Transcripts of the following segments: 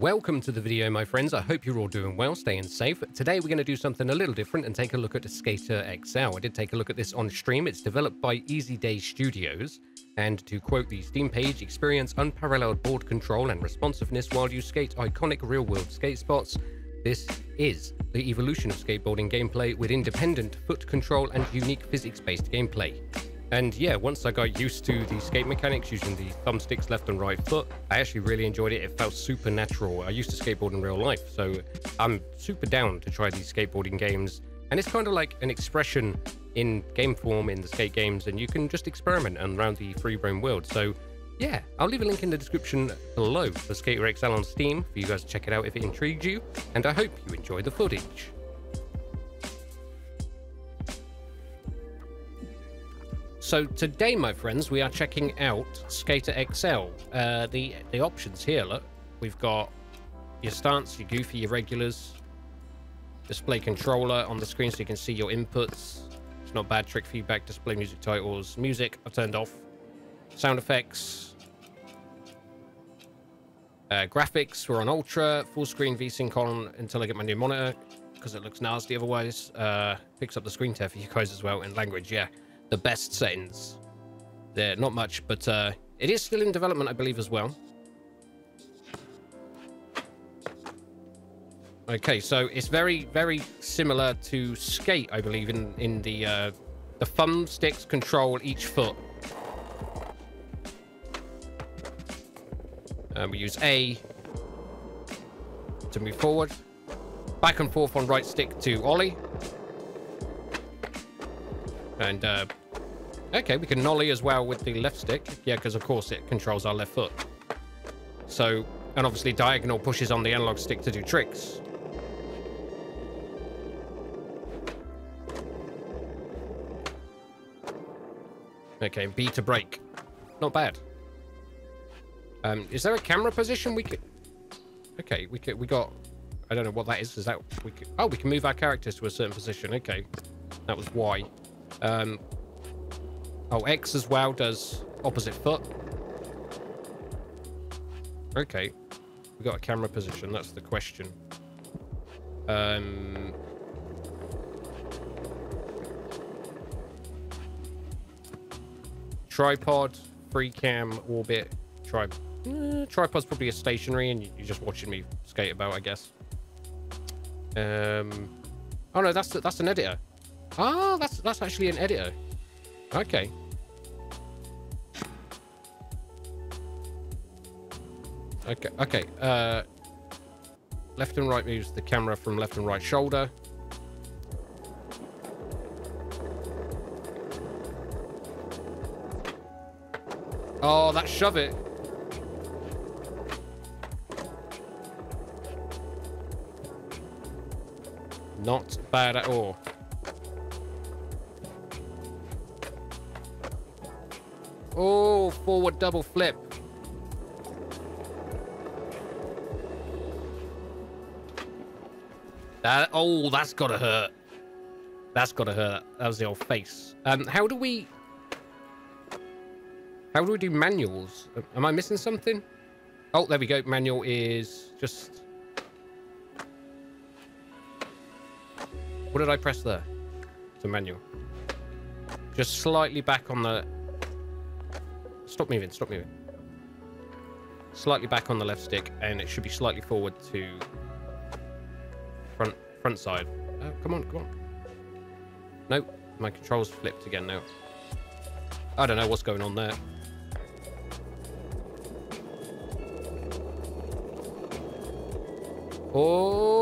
Welcome to the video, my friends. I hope you're all doing well, staying safe. Today, we're going to do something a little different and take a look at Skater XL. I did take a look at this on stream. It's developed by Easy Day Studios. And to quote the Steam page, experience unparalleled board control and responsiveness while you skate iconic real-world skate spots. This is the evolution of skateboarding gameplay with independent foot control and unique physics-based gameplay. And yeah, once I got used to the skate mechanics using the thumbsticks left and right foot, I actually really enjoyed it. It felt super natural. I used to skateboard in real life, so I'm super down to try these skateboarding games. And it's kind of like an expression in game form in the skate games, and you can just experiment around the free roam world. So yeah, I'll leave a link in the description below for Skater XL on Steam for you guys to check it out if it intrigued you, and I hope you enjoy the footage. So today, my friends, we are checking out Skater XL. Uh, the the options here, look, we've got your stance, your goofy, your regulars, display controller on the screen so you can see your inputs. It's not bad. Trick feedback, display music titles, music I've turned off, sound effects, uh, graphics. We're on ultra, full screen VSync on until I get my new monitor because it looks nasty otherwise. Uh, picks up the screen tear for you guys as well in language, yeah the best settings. There, not much, but uh, it is still in development, I believe, as well. Okay, so it's very, very similar to Skate, I believe, in in the uh, the thumb sticks control each foot. And uh, we use A to move forward, back and forth on right stick to ollie, and uh, Okay, we can nollie as well with the left stick. Yeah, because of course it controls our left foot. So, and obviously diagonal pushes on the analog stick to do tricks. Okay, B to brake. Not bad. Um, is there a camera position we could... Okay, we could, we got... I don't know what that is. Is that... we could, Oh, we can move our characters to a certain position. Okay. That was Y. Um, Oh, X as well does opposite foot. Okay. We got a camera position. That's the question. Um... Tripod, free cam, orbit, tri eh, tripod's probably a stationary and you're just watching me skate about, I guess. Um, oh no, that's that's an editor. Ah, oh, that's that's actually an editor. Okay. Okay, okay. Uh, left and right moves the camera from left and right shoulder. Oh, that shove it. Not bad at all. Oh, forward double flip. That, oh, that's gotta hurt. That's gotta hurt. That was the old face. Um, how do we... How do we do manuals? Am I missing something? Oh, there we go. Manual is just... What did I press there? It's a manual. Just slightly back on the... Stop moving, stop moving. Slightly back on the left stick, and it should be slightly forward to front front side. Oh, come on, come on. Nope, my controls flipped again now. I don't know what's going on there. Oh!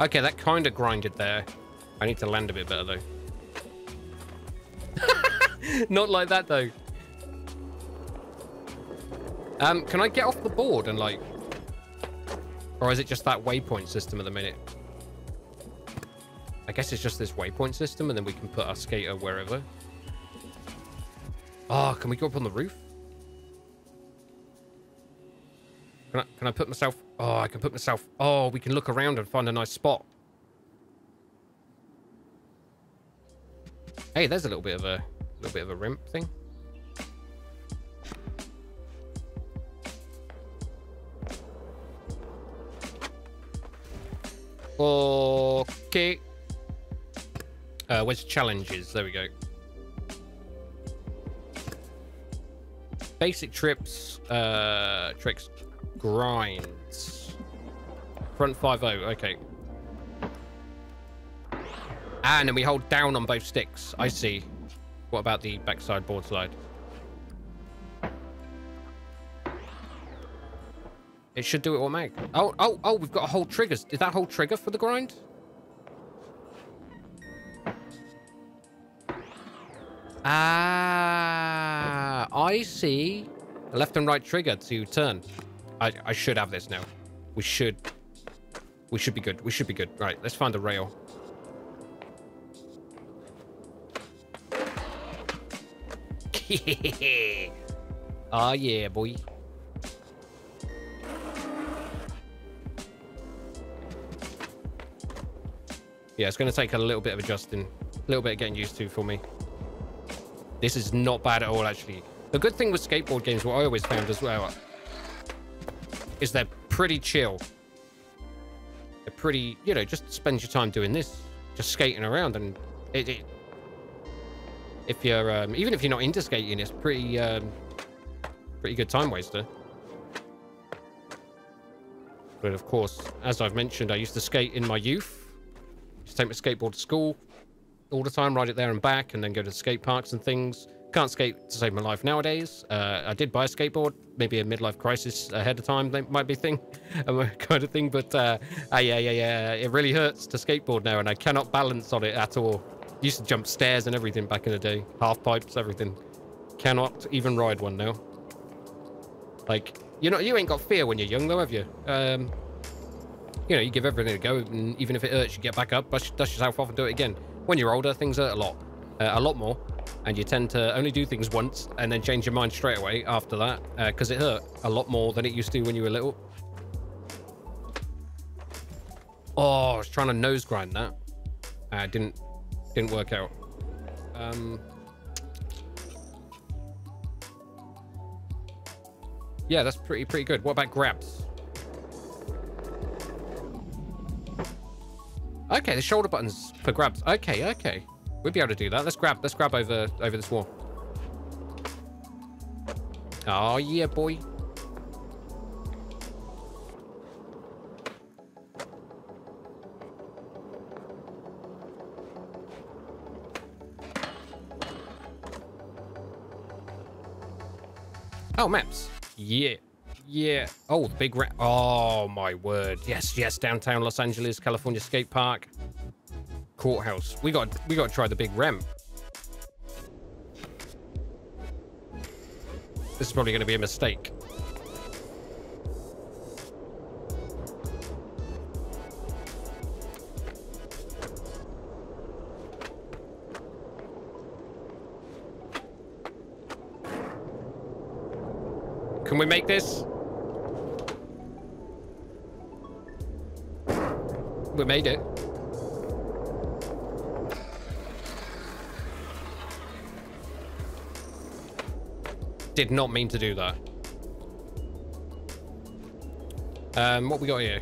Okay, that kind of grinded there. I need to land a bit better, though. Not like that, though. Um, can I get off the board and like... Or is it just that waypoint system at the minute? I guess it's just this waypoint system and then we can put our skater wherever. Oh, can we go up on the roof? Can I, can I put myself... Oh, I can put myself... Oh, we can look around and find a nice spot. Hey, there's a little bit of a little bit of a ramp thing. Okay. Uh, where's challenges? There we go. Basic trips, uh, tricks, grinds. Front 5 -0. okay. And then we hold down on both sticks. I see. What about the backside board slide? It should do it automatic. Oh, oh, oh, we've got a whole triggers. Is that whole trigger for the grind? Ah, I see. A left and right trigger to turn. I, I should have this now. We should. We should be good. We should be good. Right, let's find the rail. oh yeah, boy. Yeah, it's going to take a little bit of adjusting, a little bit of getting used to for me. This is not bad at all, actually. The good thing with skateboard games, what I always found as well, is they're pretty chill. They're pretty, you know, just spend your time doing this, just skating around, and it, it if you're, um, even if you're not into skating, it's pretty, um, pretty good time waster. But of course, as I've mentioned, I used to skate in my youth just take my skateboard to school all the time, ride it there and back, and then go to skate parks and things. Can't skate to save my life nowadays. Uh, I did buy a skateboard, maybe a midlife crisis ahead of time that might be thing, kind of thing. But uh, uh, yeah, yeah, yeah, it really hurts to skateboard now, and I cannot balance on it at all. Used to jump stairs and everything back in the day, half pipes, everything. Cannot even ride one now. Like, you know, you ain't got fear when you're young, though, have you? Um, you know, you give everything a go, and even if it hurts, you get back up, dust, dust yourself off, and do it again. When you're older, things hurt a lot, uh, a lot more, and you tend to only do things once and then change your mind straight away after that, because uh, it hurt a lot more than it used to when you were little. Oh, I was trying to nose grind that. Uh, didn't didn't work out. Um, yeah, that's pretty pretty good. What about grabs? Okay, the shoulder buttons for grabs. Okay, okay. We'll be able to do that. Let's grab. Let's grab over over this wall. Oh yeah, boy. Oh, maps. Yeah. Yeah. Oh, the big rat. Oh, my word. Yes, yes. Downtown Los Angeles, California skate park. Courthouse. We got we got to try the big ramp. This is probably going to be a mistake. Can we make this? We made it. Did not mean to do that. Um, what we got here?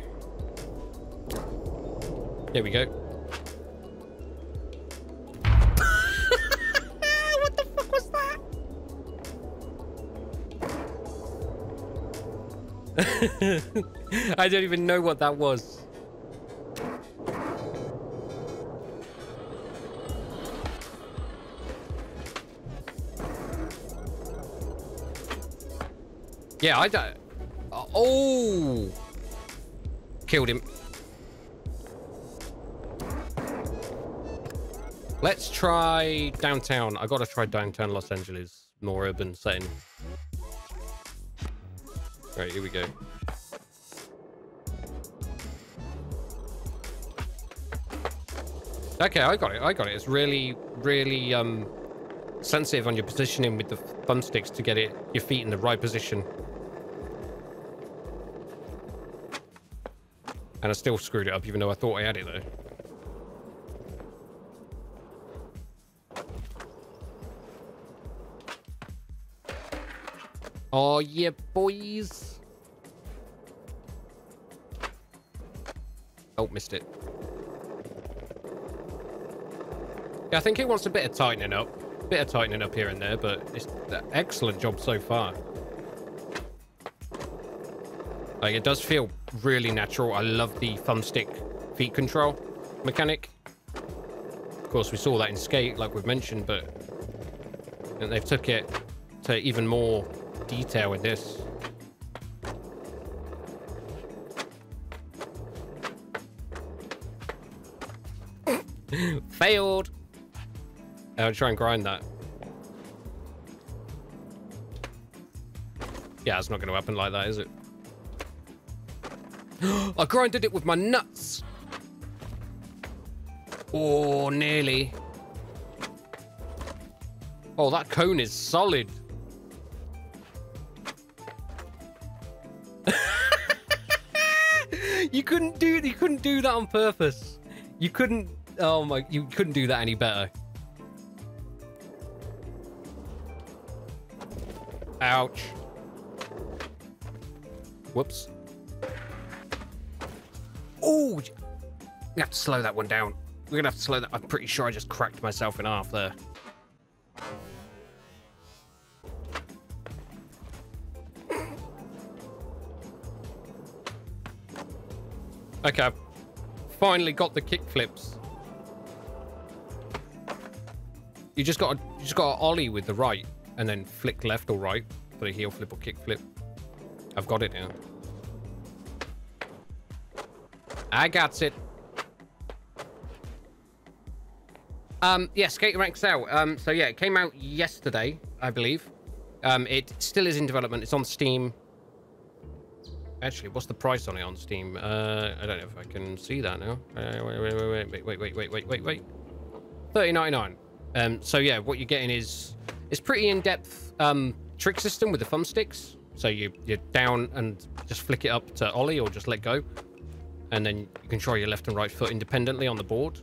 Here we go. what the fuck was that? I don't even know what that was. Yeah, I don't... Oh! Killed him. Let's try downtown. I gotta try downtown Los Angeles. More urban setting. Right, here we go. Okay, I got it. I got it. It's really, really um, sensitive on your positioning with the thumbsticks to get it your feet in the right position. And I still screwed it up, even though I thought I had it Though. Oh yeah, boys. Oh, missed it. Yeah, I think it wants a bit of tightening up. Bit of tightening up here and there, but it's an excellent job so far. Like, it does feel really natural. I love the thumbstick feet control mechanic. Of course, we saw that in Skate, like we've mentioned, but they've took it to even more detail in this. Failed. I'll try and grind that. Yeah, it's not going to happen like that, is it? I grinded it with my nuts. Oh, nearly. Oh, that cone is solid. you couldn't do you couldn't do that on purpose. You couldn't oh my you couldn't do that any better. Ouch. Whoops. We have to slow that one down. We're gonna have to slow that. I'm pretty sure I just cracked myself in half there. Okay, finally got the kick flips. You just got you just got ollie with the right and then flick left or right for the heel flip or kick flip. I've got it now. I got it. Um, yeah, Skater XL. Um, so yeah, it came out yesterday, I believe. Um, it still is in development. It's on Steam. Actually, what's the price on it on Steam? Uh, I don't know if I can see that now. Uh, wait, wait, wait, wait, wait, wait, wait, wait, wait, wait. Thirty ninety nine. Um, so yeah, what you're getting is it's pretty in depth um trick system with the thumbsticks. So you you're down and just flick it up to ollie or just let go and then you control your left and right foot independently on the board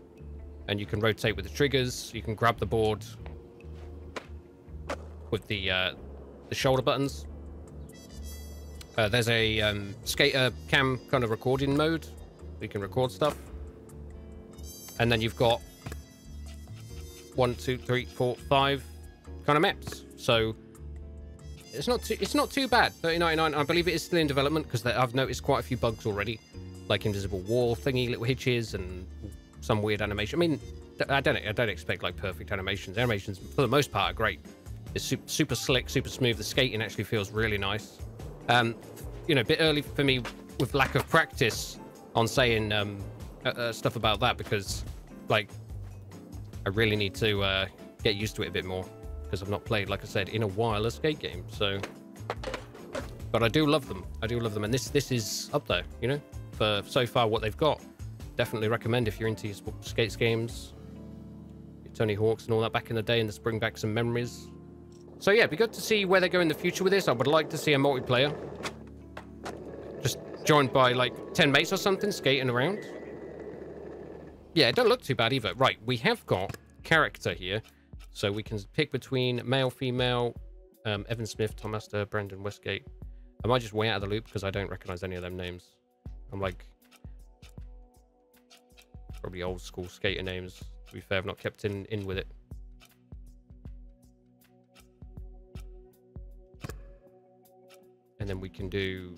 and you can rotate with the triggers. You can grab the board with the uh, the shoulder buttons. Uh, there's a um, skater cam kind of recording mode. You can record stuff. And then you've got one two three four five kind of maps. So it's not too it's not too bad. 3099 i believe it is still in development because i've noticed quite a few bugs already like invisible wall thingy little hitches and some weird animation. I mean, I don't I don't expect like perfect animations. Animations for the most part are great. It's super, slick, super smooth. The skating actually feels really nice. Um, you know, a bit early for me with lack of practice on saying um, uh, uh, stuff about that because, like, I really need to uh, get used to it a bit more because I've not played, like I said, in a while a skate game. So, but I do love them. I do love them, and this this is up there. You know for so far what they've got. Definitely recommend if you're into skates games, Tony Hawks and all that back in the day and just bring back some memories. So yeah, it'd be good to see where they go in the future with this. I would like to see a multiplayer. Just joined by like 10 mates or something, skating around. Yeah, it don't look too bad either. Right, we have got character here. So we can pick between male, female, um, Evan Smith, Tom Asta, Brandon Westgate. Am I just way out of the loop because I don't recognize any of them names. I'm like probably old school skater names. To be fair, I've not kept in in with it. And then we can do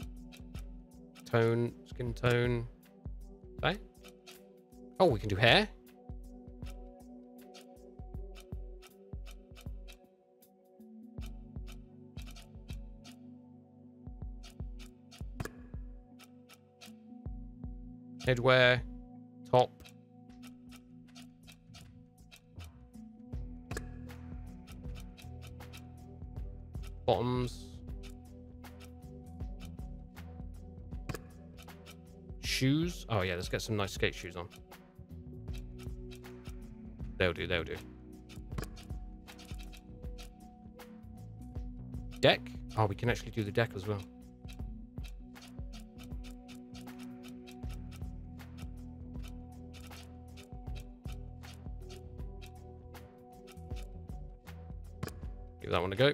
tone, skin tone. Okay. Oh, we can do hair. Headwear, top. Bottoms. Shoes. Oh yeah, let's get some nice skate shoes on. They'll do, they'll do. Deck. Oh, we can actually do the deck as well. Give that one a go.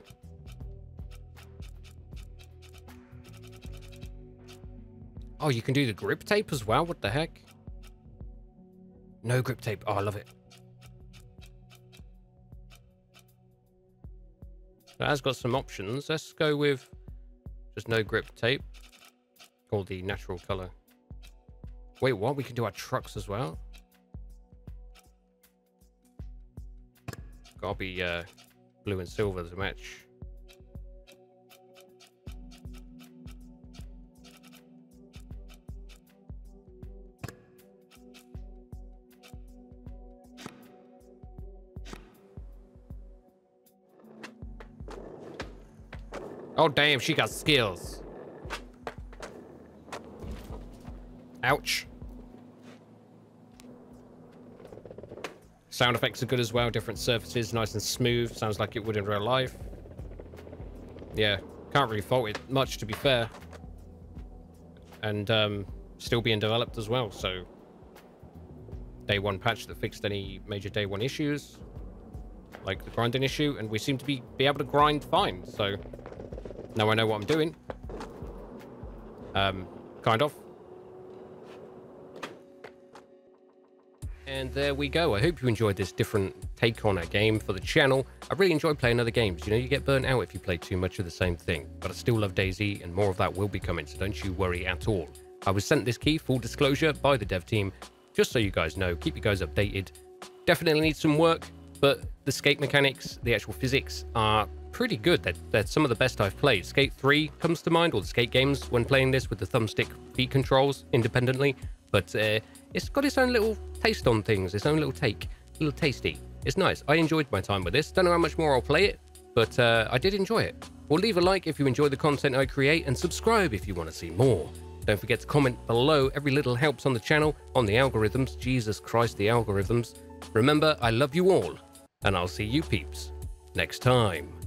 Oh, you can do the grip tape as well? What the heck? No grip tape. Oh, I love it. That has got some options. Let's go with just no grip tape or the natural color. Wait, what? We can do our trucks as well? Gotta be uh, blue and silver to match. Oh, damn, she got skills. Ouch. Sound effects are good as well. Different surfaces, nice and smooth. Sounds like it would in real life. Yeah, can't really fault it much, to be fair. And um, still being developed as well, so... Day one patch that fixed any major day one issues. Like the grinding issue, and we seem to be, be able to grind fine, so... Now I know what I'm doing. Um, kind of. And there we go. I hope you enjoyed this different take on a game for the channel. I really enjoy playing other games. You know, you get burnt out if you play too much of the same thing. But I still love DayZ, and more of that will be coming, so don't you worry at all. I was sent this key, full disclosure, by the dev team, just so you guys know. Keep you guys updated. Definitely need some work, but the skate mechanics, the actual physics are pretty good. They're, they're, some of the best I've played. Skate 3 comes to mind, or the skate games when playing this with the thumbstick feet controls independently. But uh, it's got its own little taste on things, its own little take, a little tasty. It's nice. I enjoyed my time with this. Don't know how much more I'll play it, but uh, I did enjoy it. Well, leave a like if you enjoy the content I create, and subscribe if you want to see more. Don't forget to comment below. Every little helps on the channel, on the algorithms. Jesus Christ, the algorithms. Remember, I love you all, and I'll see you peeps next time.